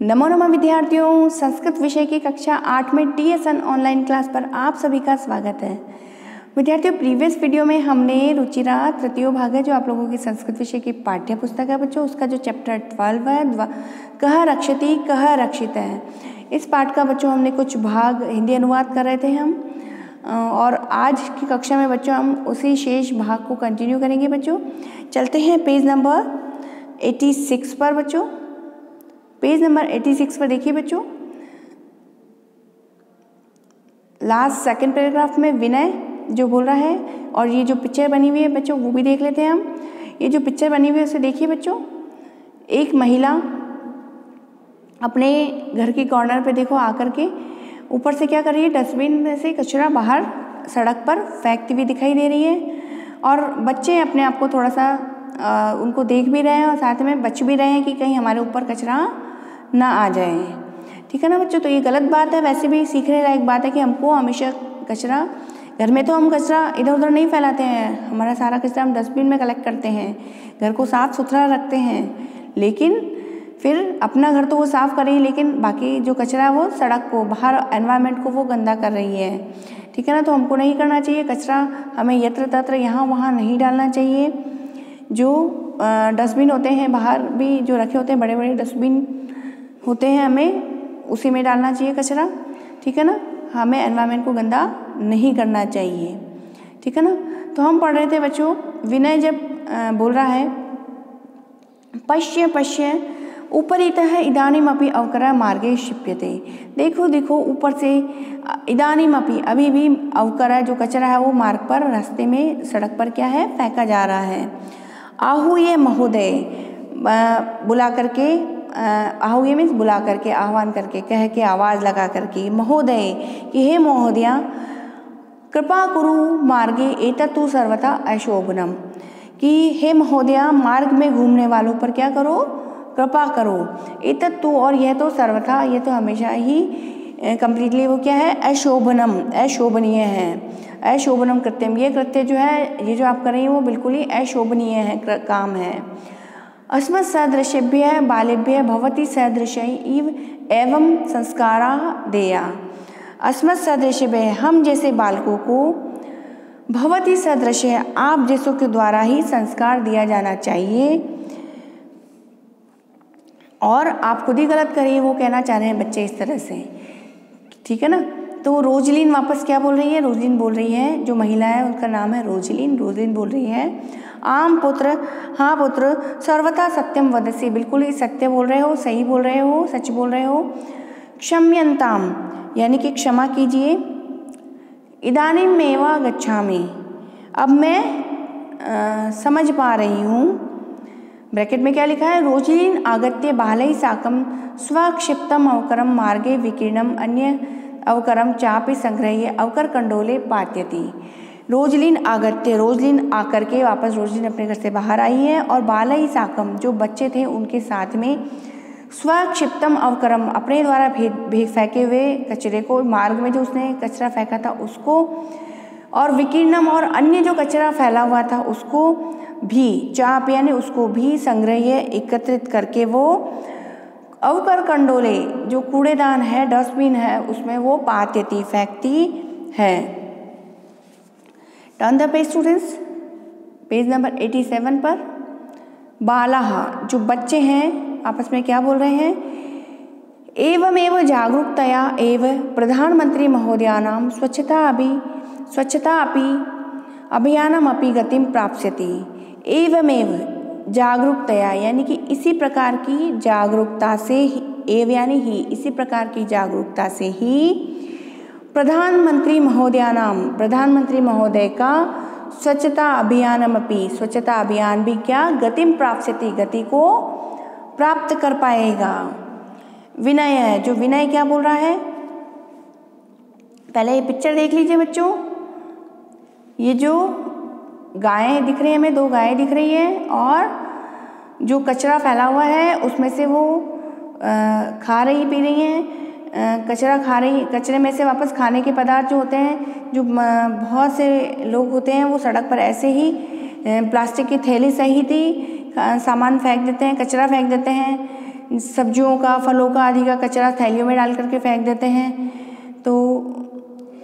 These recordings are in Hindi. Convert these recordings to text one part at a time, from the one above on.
नमो नमः विद्यार्थियों, संस्कृत विषय की कक्षा आठ में T S N online class पर आप सभी का स्वागत है। विद्यार्थियों प्रीवियस वीडियो में हमने रुचिरा तृतीय भाग है, जो आप लोगों की संस्कृत विषय की पाठ्य पुस्तक है बच्चों उसका जो चैप्टर ट्वेल्व है कह रक्षति कह रक्षित है। इस पाठ का बच्चों, हमने कुछ भाग हिंदी अनुवाद कर रहे थे हम और आज की कक्षा में बच्चों, हम उसी शेष भाग को कंटिन्यू करेंगे बच्चों। चलते हैं पेज नंबर 86 पर बच्चों। पेज नंबर 86 पर देखिए बच्चों। लास्ट सेकंड पैराग्राफ में विनय जो बोल रहा है और ये जो पिक्चर बनी हुई है बच्चों वो भी देख लेते हैं हम। ये जो पिक्चर बनी हुई है उसे देखिए बच्चों। एक महिला अपने घर के कॉर्नर पे देखो आकर के ऊपर से क्या कर रही है डस्टबिन में से कचरा बाहर सड़क पर फेंकती हुई दिखाई दे रही है। और बच्चे अपने आप को थोड़ा सा आ, उनको देख भी रहे हैं और साथ में बच भी रहे हैं कि कहीं हमारे ऊपर कचरा ना आ जाए। ठीक है ना बच्चों? तो ये गलत बात है। वैसे भी सीखने लायक बात है कि हमको हमेशा कचरा, घर में तो हम कचरा इधर उधर नहीं फैलाते हैं। हमारा सारा कचरा हम डस्टबिन में कलेक्ट करते हैं। घर को साफ़ सुथरा रखते हैं। लेकिन फिर अपना घर तो वो साफ़ कर रही है, लेकिन बाकी जो कचरा है वो सड़क को, बाहर एनवायरनमेंट को वो गंदा कर रही है। ठीक है ना? तो हमको नहीं करना चाहिए कचरा। हमें यत्र तत्र यहाँ वहाँ नहीं डालना चाहिए। जो डस्टबिन होते हैं, बाहर भी जो रखे होते हैं बड़े बड़े डस्टबिन होते हैं हमें, उसी में डालना चाहिए कचरा, ठीक है ना? हमें एनवायरनमेंट को गंदा नहीं करना चाहिए, ठीक है ना? तो हम पढ़ रहे थे बच्चों, विनय जब बोल रहा है, पश्य पश्य, उपरितः इदानीमपि अवकरा मार्गे क्षिप्यते। देखो देखो, ऊपर से इदानीमपि अभी भी अवकरा जो कचरा है वो मार्ग पर, रास्ते में, सड़क पर क्या है? फेंका जा रहा है। आहू ये महोदय बुला करके आहुए मीन्स बुला करके, आह्वान करके, कह के, आवाज़ लगा करके, महोदय, कि हे महोदया, कृपा कुरु मार्गे एतत्तु सर्वथा अशोभनम। कि हे महोदया, मार्ग में घूमने वालों पर क्या करो? कृपा करो। एतत्तु और यह तो सर्वथा, यह तो हमेशा ही कम्प्लीटली वो क्या है? अशोभनम, अशोभनीय है। अशोभनम कृत्यम। ये कृत्य जो है, ये जो आप कर रही हैं, वो बिल्कुल ही अशोभनीय है काम है। अस्मत् सदृशेभ्य बालेभ्य भवती सदृश इव एवं संस्कारा देया। अस्मत् सदृशभ्य हम जैसे बालकों को भवती सदृश आप जैसों के द्वारा ही संस्कार दिया जाना चाहिए। और आप खुद ही गलत करिए वो कहना चाह रहे हैं बच्चे इस तरह से। ठीक है ना? तो रोजलिन वापस क्या बोल रही है? रोजलिन बोल रही है जो महिला है उनका नाम है रोजलिन रोजलिन बोल रही है। आम पुत्र हाँ पुत्र सर्वथा सत्यम वदसी बिल्कुल ही सत्य बोल रहे हो सही बोल रहे हो सच बोल रहे हो। क्षम्यंताम यानी कि क्षमा कीजिए। इदानी मेवा गच्छामी। अब मैं आ, समझ पा रही हूँ। ब्रैकेट में क्या लिखा है? रोजिन आगत्य बालय साकम स्वक्षिप्तम अवकरम मार्गे विकीर्णम अन्य अवकरम चापि संग्रह अवकर कंडोले पात्यति। रोजलिन आगत्य, रोजलिन आकर के वापस रोजलिन अपने घर से बाहर आई है और बालई साकम जो बच्चे थे उनके साथ में स्वक्षिप्तम अवकरम अपने द्वारा भेद भेद फेंके हुए कचरे को, मार्ग में जो उसने कचरा फेंका था उसको और विकीर्णम और अन्य जो कचरा फैला हुआ था उसको भी, चाप यानी उसको भी संग्रह एकत्रित करके वो अवकर कंडोले जो कूड़ेदान है, डस्टबिन है, उसमें वो पात्यती, फेंकती है। Turn the page students page number 87 पर, बालाहा, जो बच्चे हैं, आपस में क्या बोल रहे हैं? एवमेव जागरूकतया एव प्रधानमंत्री महोदयानां स्वच्छता अभी, स्वच्छता अपि अभियानम अपि गतिम प्राप्स्यति। एवमेव जागरूकतया, यानी कि इसी प्रकार की जागरूकता से एव यानी ही, इसी प्रकार की जागरूकता से ही प्रधानमंत्री महोदया नाम प्रधानमंत्री महोदय का स्वच्छता अभियानमपि, स्वच्छता अभियान भी क्या गतिम प्राप्त गति को प्राप्त कर पाएगा। विनय है जो विनय क्या बोल रहा है? पहले ये पिक्चर देख लीजिए बच्चों। ये जो गायें दिख रही है हमें दो गायें दिख रही है और जो कचरा फैला हुआ है उसमें से वो आ, खा रही पी रही हैं। कचरा खा रही कचरे में से वापस खाने के पदार्थ जो होते हैं जो बहुत से लोग होते हैं वो सड़क पर ऐसे ही प्लास्टिक की थैली सही थी सामान फेंक देते हैं कचरा फेंक देते हैं सब्जियों का फलों का आदि का कचरा थैलियों में डाल करके फेंक देते हैं। तो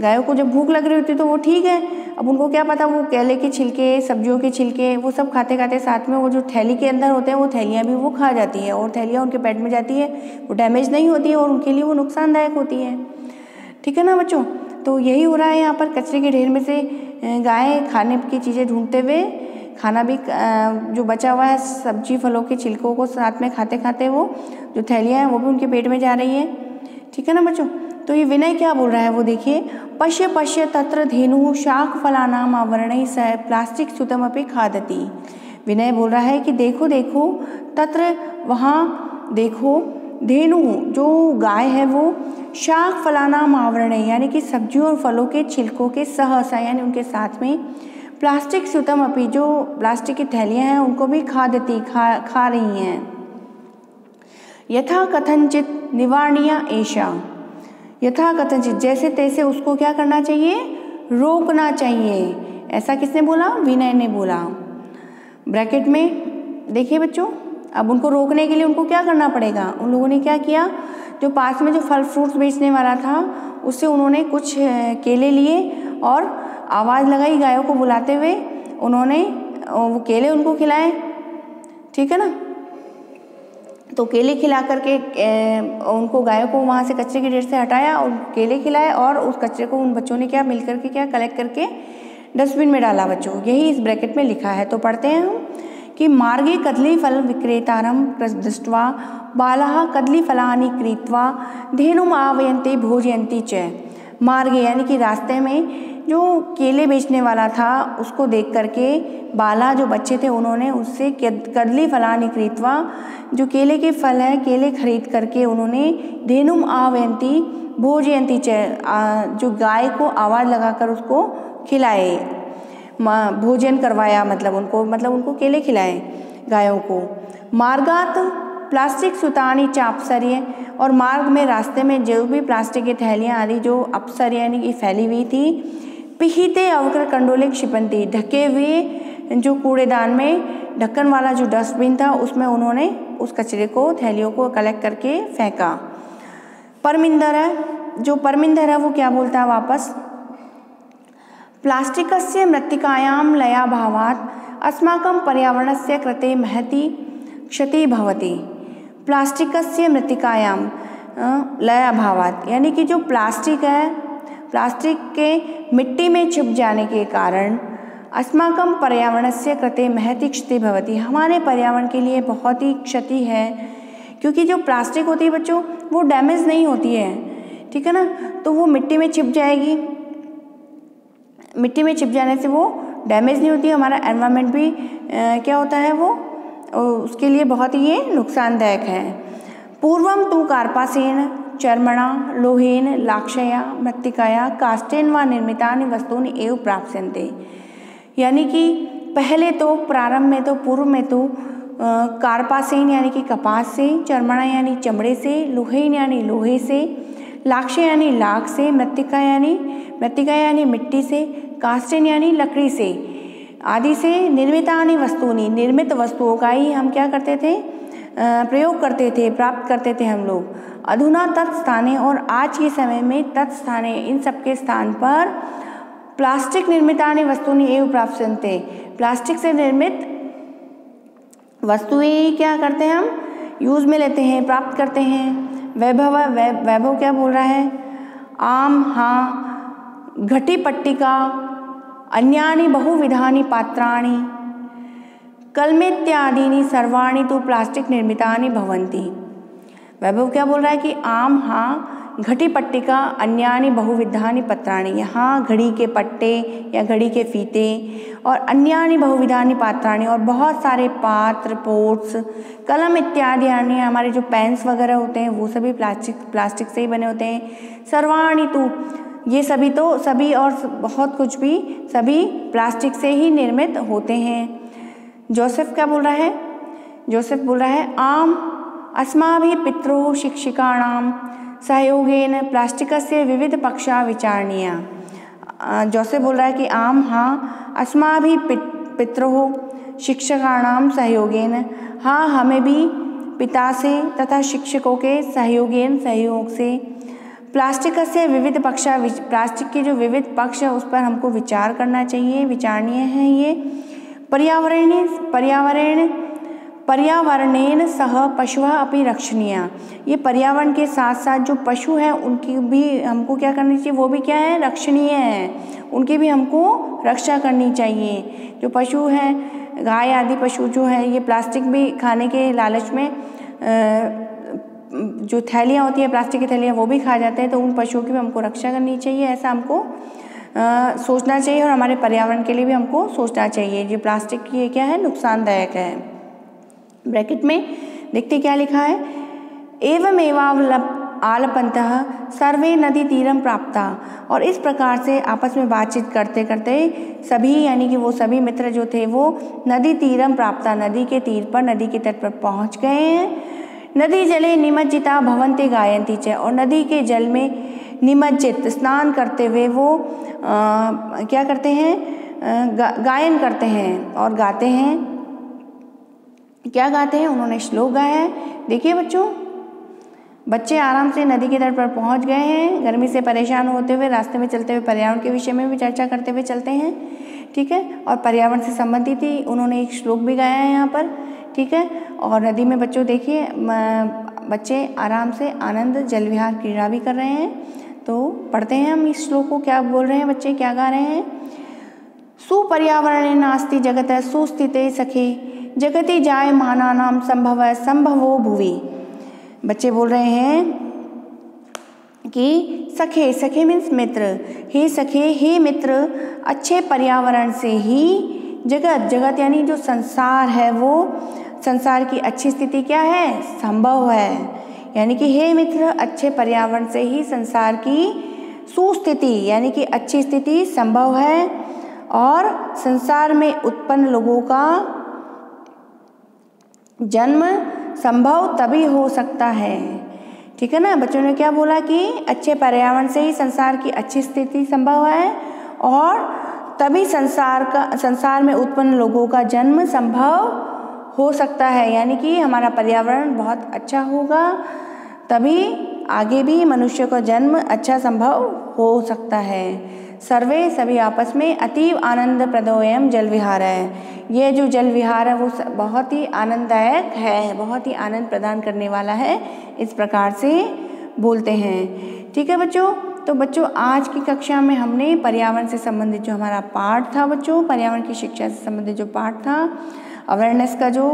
गायों को जब भूख लग रही होती है तो वो ठीक है अब उनको क्या पता, वो केले के छिलके, सब्जियों के छिलके, वो सब खाते खाते साथ में वो जो थैली के अंदर होते हैं, वो थैलियाँ भी वो खा जाती है और थैलियाँ उनके पेट में जाती है, वो डैमेज नहीं होती है और उनके लिए वो नुकसानदायक होती है। ठीक है ना बच्चों? तो यही हो रहा है यहाँ पर कचरे के ढेर में से गाय खाने की चीज़ें ढूंढते हुए, खाना भी जो बचा हुआ है सब्ज़ी फलों के छिलकों को साथ में खाते खाते वो, जो थैलियाँ हैं वो भी उनके पेट में जा रही है। ठीक है ना बच्चों? तो ये विनय क्या बोल रहा है? वो देखिए, पश्य पश्य तत्र धेनु शाख फलानाम आवरण सह प्लास्टिक सुतम अपे खादती। विनय बोल रहा है कि देखो देखो, तत्र वहाँ देखो, धेनु जो गाय है वो शाख फलानाम आवरण, यानी कि सब्जियों और फलों के छिलकों के सहसा यानी उनके साथ में प्लास्टिक सुतम अपी जो प्लास्टिक की थैलियाँ हैं, उनको भी खा देती खा खा रही हैं। यथा कथनचित निवारणीय ऐशा यथा कथनचित जैसे तैसे उसको क्या करना चाहिए? रोकना चाहिए। ऐसा किसने बोला? विनय ने बोला। ब्रैकेट में, देखिए बच्चों, अब उनको रोकने के लिए उनको क्या करना पड़ेगा? उन लोगों ने क्या किया? जो पास में जो फल फ्रूट्स बेचने वाला था, उससे उन्होंने कुछ केले लिए और आवाज़ लगाई गायों को बुलाते हुए। उन्होंने वो केले उनको खिलाए। ठीक है ना? तो केले खिला करके उनको गायों को वहाँ से कचरे के ढेर से हटाया और केले खिलाए और उस कचरे को उन बच्चों ने क्या मिल करके क्या कलेक्ट करके डस्टबिन में डाला बच्चों यही इस ब्रैकेट में लिखा है। तो पढ़ते हैं हम कि मार्गे कदली फल विक्रेतारम दृष्टवा बाला कदली फलानी क्रीतवा धेनुम आवयंते भोजयंती च। मार्गे यानी कि रास्ते में जो केले बेचने वाला था, उसको देख करके बाला जो बच्चे थे उन्होंने उससे कदली फलानी खरीदवा जो केले के फल हैं, केले खरीद करके उन्होंने धेनुम आवयंती, भोजयंती जो गाय को आवाज़ लगाकर उसको खिलाए। भोजन करवाया मतलब उनको मतलब उनको केले खिलाए गायों को। मार्गात प्लास्टिक सुतानी चापसरिय और मार्ग में रास्ते में जो भी प्लास्टिक की थैलियाँ आदि जो अपसर यानी कि फैली हुई थी पिहीते अवकर कंडोले क्षिपंती ढके हुए जो कूड़ेदान में ढक्कन वाला जो डस्टबिन था, उसमें उन्होंने उस कचरे को, थैलियों को कलेक्ट करके फेंका। परमिंदर है, जो परमिंदर है वो क्या बोलता है वापस? प्लास्टिक से मृत्तिकायां लयाभावात् पर्यावरण से कृते महती क्षति भवति। प्लास्टिकस्य मृत्तिकायां लयाभावात्। यानी कि जो प्लास्टिक है प्लास्टिक के मिट्टी में छिप जाने के कारण अस्माकं पर्यावरण से कृते महती क्षति भवती। हमारे पर्यावरण के लिए बहुत ही क्षति है क्योंकि जो प्लास्टिक होती है बच्चों वो डैमेज नहीं होती है ठीक है ना? तो वो मिट्टी में छिप जाएगी। मिट्टी में छिप जाने से वो डैमेज नहीं होती हमारा एनवायरनमेंट भी आ, क्या होता है वो? उसके लिए बहुत ही ये नुकसानदायक है। पूर्वम तू कार्पासेन चर्मणा, लोहेन, लाक्षया, मृत्तिकाया, कास्टेन व निर्मितानि वस्तूनि एव प्राप्यन्ते यानी कि पहले तो प्रारंभ में तो पूर्व में तो कार्पासेन यानी कि कपास से, चर्मणा यानी चमड़े से, लोहेन यानी लोहे से लाक्ष यानी लाख से मृतिका यानी मृतिका यानी मिट्टी से, कास्टेन यानी लकड़ी से आदि से निर्मितानि वस्तुनि, निर्मित वस्तुओं का ही हम क्या करते थे? प्रयोग करते थे, प्राप्त करते थे हम लोग। अधुना तत्स्थाने और आज के समय में तत्स्थाने, इन सबके स्थान पर प्लास्टिक निर्मितानि वस्तुनि एवं प्राप्त प्लास्टिक से निर्मित वस्तुएँ क्या करते हैं हम? यूज़ में लेते हैं, प्राप्त करते हैं। वैभव वैभव क्या बोल रहा है? आम हाँ घटी पट्टिका, अन्यानि बहुविधानि पात्राणि, कलमेत्यादीनि सर्वाणी तो प्लास्टिक निर्मितानि भवन्ति। वैभव क्या बोल रहा है कि आम हाँ घटी पट्टिका अन्यानि बहुविधानि पत्राणी, यहाँ घड़ी के पट्टे या घड़ी के फीते और अन्यानि बहुविधानि पात्राणी और बहुत सारे पात्र पोट्स कलम इत्यादि, यानी हमारे जो पेन्स वगैरह होते हैं, वो सभी प्लास्टिक प्लास्टिक से ही बने होते हैं। सर्वाणी तू, ये सभी तो सभी और बहुत कुछ भी सभी प्लास्टिक से ही निर्मित होते हैं। जोसेफ क्या बोल रहा है? जोसेफ बोल रहा है, आम अस्माभिः पितरोः शिक्षिकाणां सहयोगेन प्लास्टिकस्य विविधपक्षाः विचारणीया। जैसे बोल रहा है कि आम हाँ अस्माभिः पितरोः शिक्षकाणां सहयोगेन हाँ हमें भी पिता से तथा शिक्षकों के सहयोगी सहयोग से प्लास्टिक से विविध पक्ष प्लास्टिक के जो विविध पक्ष है, उस पर हमको विचार करना चाहिए, विचारणीय है ये। पर्यावरण पर्यावरण पर्यावरणेन सह पशु अपनी रक्षणीय। ये पर्यावरण के साथ साथ जो पशु हैं उनकी भी हमको क्या करनी चाहिए? वो भी क्या है? रक्षणीय है। उनकी भी हमको रक्षा करनी चाहिए। जो पशु हैं गाय आदि पशु जो हैं ये प्लास्टिक भी खाने के लालच में जो थैलियाँ होती हैं प्लास्टिक की थैलियाँ वो भी खा जाते हैं तो उन पशुओं की भी हमको रक्षा करनी चाहिए ऐसा हमको आ, सोचना चाहिए और हमारे पर्यावरण के लिए भी हमको सोचना चाहिए। जो प्लास्टिक की क्या है? नुकसानदायक है। ब्रैकेट में देखते क्या लिखा है? एवं एवावलप आलपंत सर्वे नदी तीरम प्राप्त। और इस प्रकार से आपस में बातचीत करते करते सभी यानी कि वो सभी मित्र जो थे वो नदी तीरम प्राप्त नदी के तीर पर नदी के तट पर पहुँच गए हैं। नदी जले निमज्जिता भवंती गायंती च और नदी के जल में निमज्जित स्नान करते हुए वो आ, क्या करते हैं? गा, गायन करते हैं और गाते हैं। क्या गाते हैं? उन्होंने श्लोक गाया है। देखिए बच्चों, बच्चे आराम से नदी के तट पर पहुँच गए हैं। गर्मी से परेशान होते हुए, रास्ते में चलते हुए, पर्यावरण के विषय में भी चर्चा करते हुए चलते हैं। ठीक है? और पर्यावरण से संबंधित ही उन्होंने एक श्लोक भी गाया है यहाँ पर। ठीक है? और नदी में बच्चों, देखिए बच्चे आराम से आनंद जल विहार क्रीड़ा भी कर रहे हैं। तो पढ़ते हैं हम इस श्लोक को, क्या बोल रहे हैं बच्चे, क्या गा रहे हैं? सुपर्यावरण नास्ति जगत सुस्थित सखी। जगति जाय माना नाम संभव संभवो भुवि। बच्चे बोल रहे हैं कि सखे सखे मीन्स मित्र। हे सखे, हे मित्र, अच्छे पर्यावरण से ही जगत जगत यानी जो संसार है वो, संसार की अच्छी स्थिति क्या है? संभव है। यानी कि हे मित्र, अच्छे पर्यावरण से ही संसार की सुस्थिति, यानी कि अच्छी स्थिति संभव है और संसार में उत्पन्न लोगों का जन्म संभव तभी हो सकता है। ठीक है ना? बच्चों ने क्या बोला कि अच्छे पर्यावरण से ही संसार की अच्छी स्थिति संभव है और तभी संसार का, संसार में उत्पन्न लोगों का जन्म संभव हो सकता है। यानी कि हमारा पर्यावरण बहुत अच्छा होगा, तभी आगे भी मनुष्य का जन्म अच्छा संभव हो सकता है। सर्वे सभी आपस में अतीव आनंद प्रदोयम जल विहार है ये जो जल विहार है, वो बहुत ही आनंददायक है, बहुत ही आनंद प्रदान करने वाला है, इस प्रकार से बोलते हैं। ठीक है बच्चों? तो बच्चों, आज की कक्षा में हमने पर्यावरण से संबंधित जो हमारा पाठ था बच्चों, पर्यावरण की शिक्षा से संबंधित जो पाठ था अवेयरनेस का जो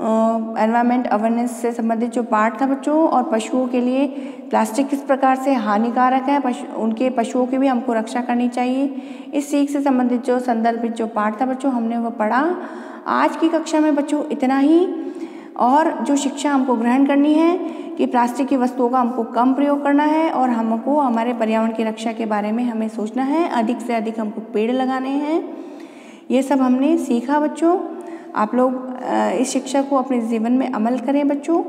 एनवायरमेंट अवेयरनेस से संबंधित जो पार्ट था, बच्चों और पशुओं के लिए प्लास्टिक किस प्रकार से हानिकारक है, पशु, उनके पशुओं की भी हमको रक्षा करनी चाहिए। इस सीख से संबंधित जो संदर्भित जो पार्ट था, बच्चों, हमने वो पढ़ा। आज की कक्षा में बच्चों इतना ही, और जो शिक्षा हमको ग्रहण करनी है कि प्लास्टिक की वस्तुओं का हमको कम प्रयोग करना है और हमको हमारे पर्यावरण की रक्षा के बारे में हमें सोचना है, अधिक से अधिक हमको पेड़ लगाने हैं। ये सब हमने सीखा बच्चों। आप लोग इस शिक्षा को अपने जीवन में अमल करें बच्चों।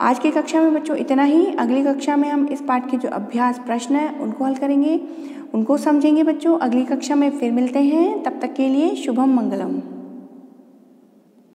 आज की कक्षा में बच्चों इतना ही। अगली कक्षा में हम इस पाठ के जो अभ्यास प्रश्न हैं, उनको हल करेंगे। उनको समझेंगे बच्चों। अगली कक्षा में फिर मिलते हैं। तब तक के लिए शुभम मंगलम।